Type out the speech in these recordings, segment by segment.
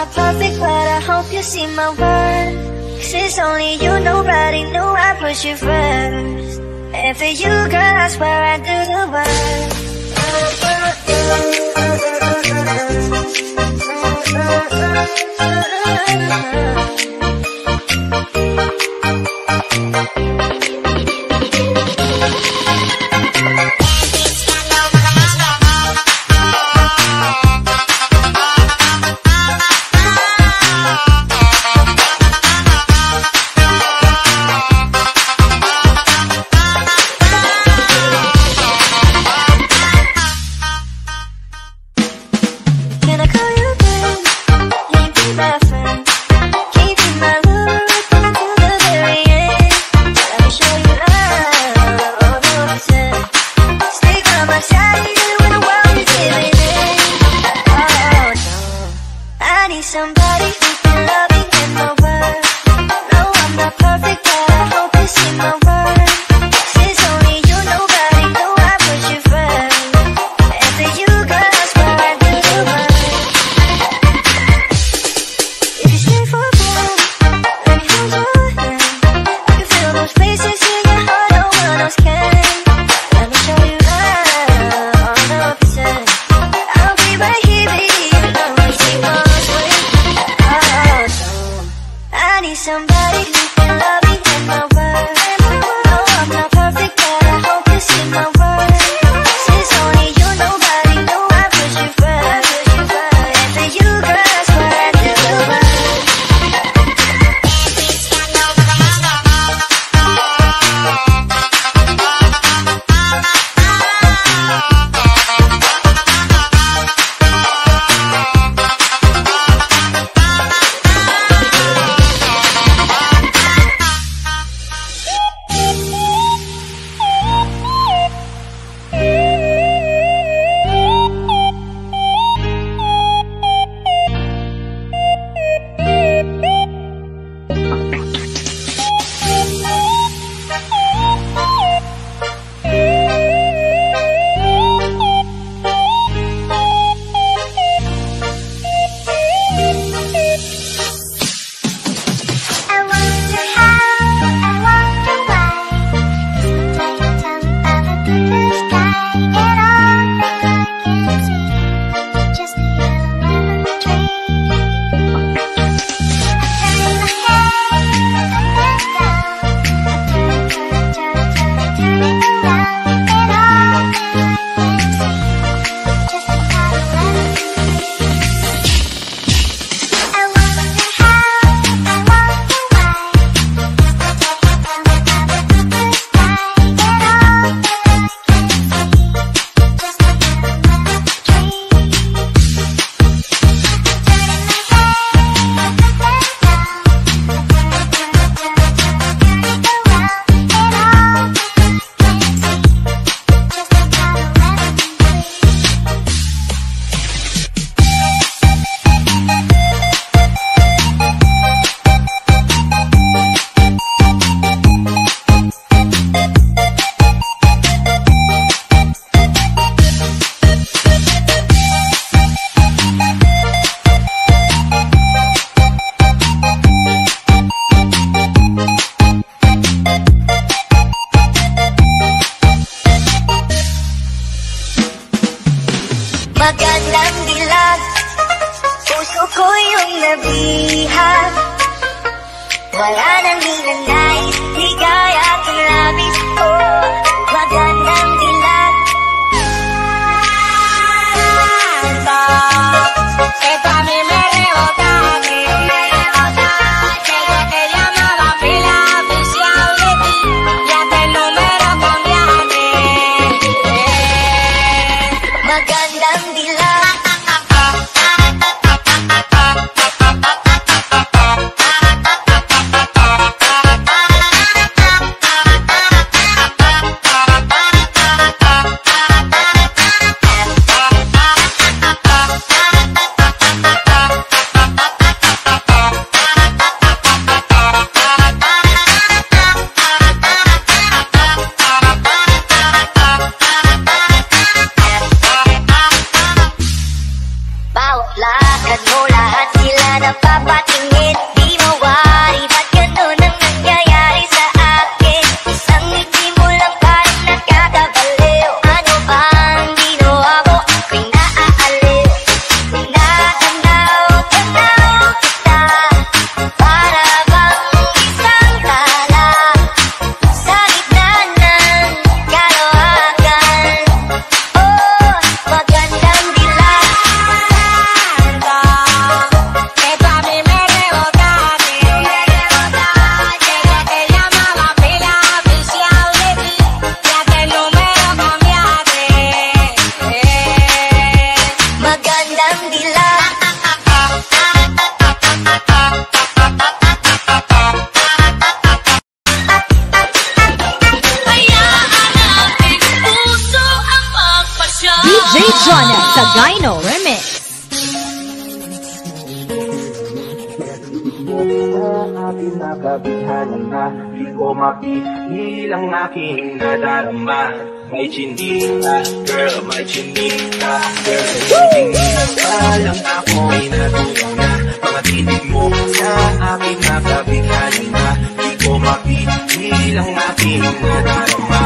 not perfect, but I hope you see my worth. It's only you, nobody knew I put you first. And for you, girl, I swear I do the work. aking nakabighana na Di ko mapigil ang aking nadarama May chinita, girl, may chinita Girl, sa iyong tingin Alang ako'y natulang na. Mga titig mo sa aking nakabighana na Di ko mapigil ang aking nadarama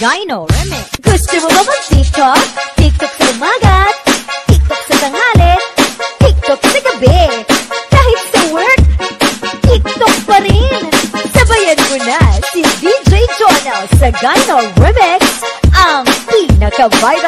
Cagaino Remix. Gusto mo ba mag-TikTok? TikTok sa umaga, TikTok sa tanghali, TikTok sa gabi. Kahit sa work, TikTok pa rin. Sabayan mo na si DJ Joanna Cagaino Remix, ang pinaka-viral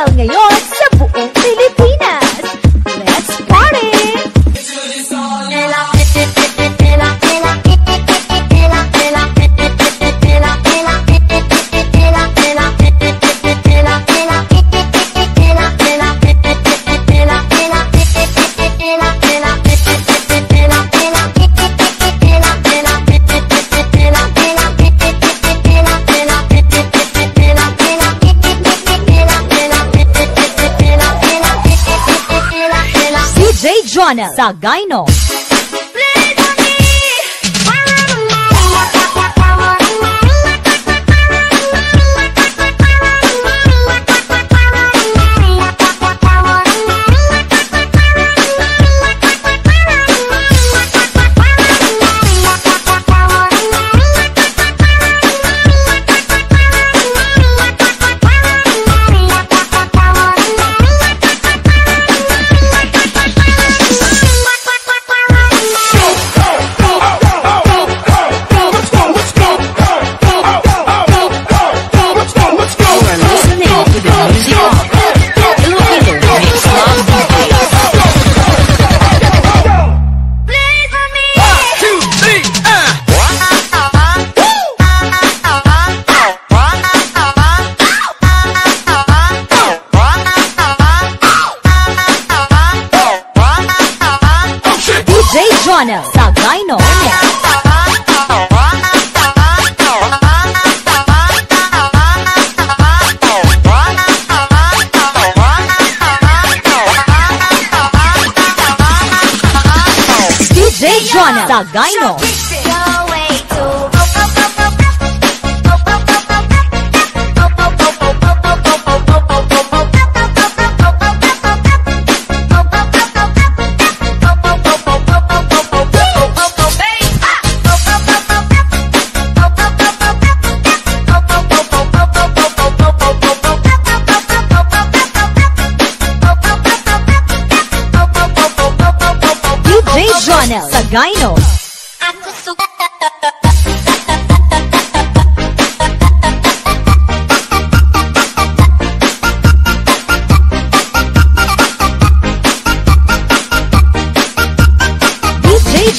Channel sa Gino. Cagaino Remix. DJ Joanna Cagaino.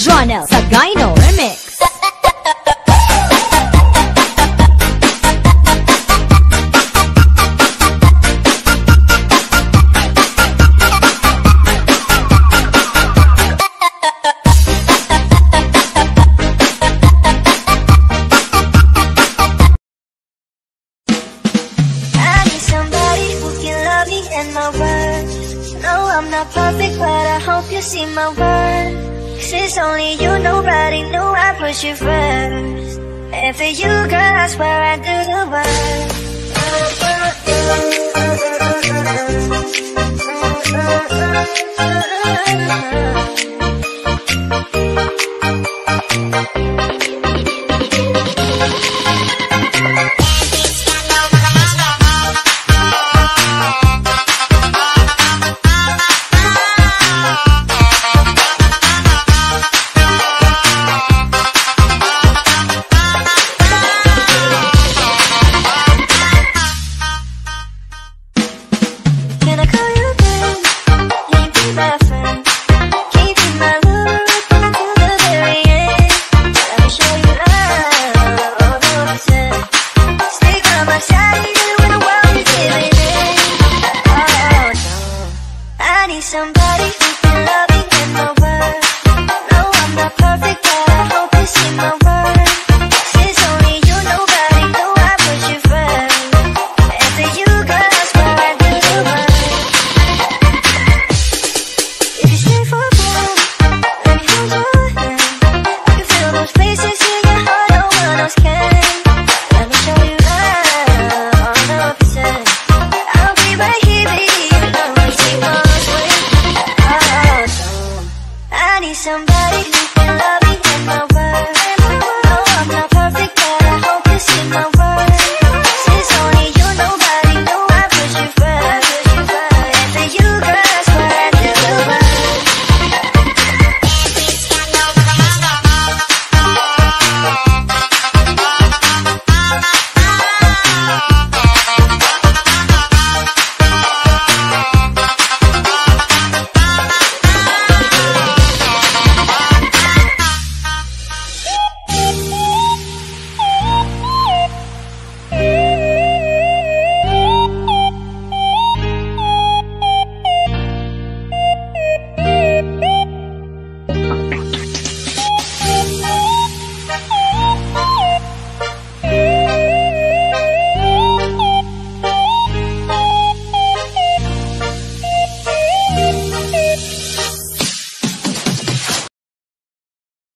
Journal Sagino Remix and my words. No, I'm not perfect, but I hope you see my worth. It's only you, nobody knew I put you first. And for you, girl, I swear I do the work